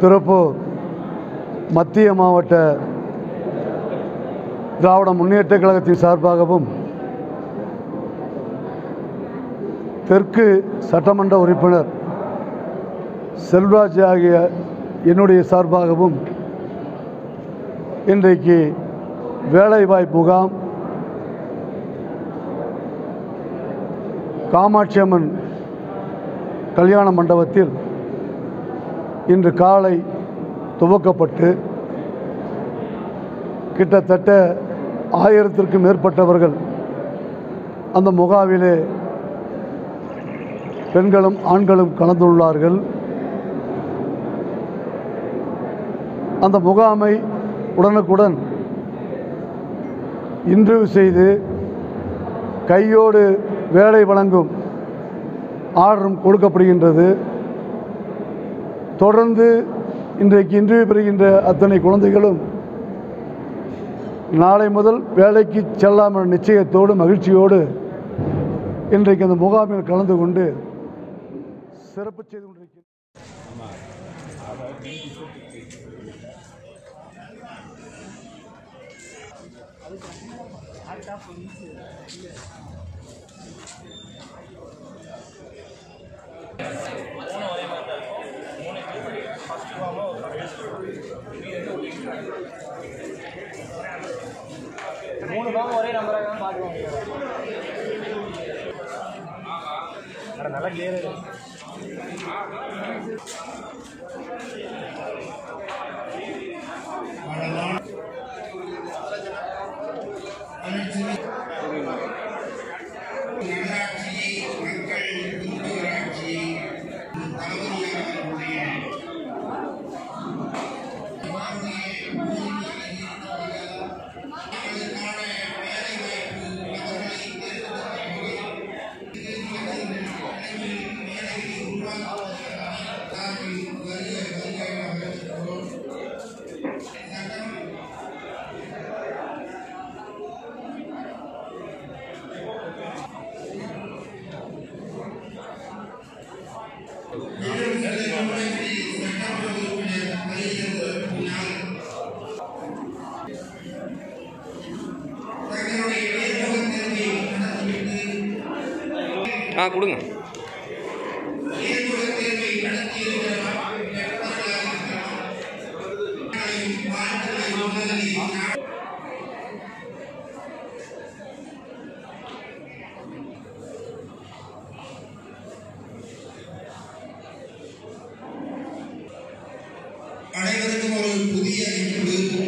திருப்பூர் மத்திய மாவட்ட திராவிட முன்னேற்றக் கழகத்தின் சார்பாகவும் தெற்கு சட்டமன்ற உறுப்பினர் செல்வராஜ் ஆகிய என்னுடைய சார்பாகவும் இன்றைக்கு வேலைவாய்ப்பு முகாம் காமாட்சியம்மன் கல்யாண மண்டபத்தில் இன்று காலை துவக்கப்பட்டு கிட்டத்தட்ட ஆயிரத்திற்கும் மேற்பட்டவர்கள் அந்த முகாமிலே பெண்களும் ஆண்களும் கலந்துள்ளார்கள். அந்த முகாமை உடனுக்குடன் இன்டர்வியூ செய்து கையோடு வேலை வழங்கும் ஆர்டரும் கொடுக்கப்படுகின்றது. தொடர்ந்து இன்றைக்கு இன்டர்வியூ பெறுகின்ற அத்தனை குழந்தைகளும் நாளை முதல் வேலைக்கு செல்லாமல் நிச்சயத்தோடு மகிழ்ச்சியோடு இன்றைக்கு அந்த முகாமில் கலந்து கொண்டு சிறப்பு செய்து கொண்டிருக்கிறேன் மூணு பாகம் ஒரே நம்பராக தான் பார்க்குவோம் அட நல்லா கிளியர் மக்கள் ஆ கொடுங்க. அனைவருக்கும் ஒரு புதிய அறிவிப்பு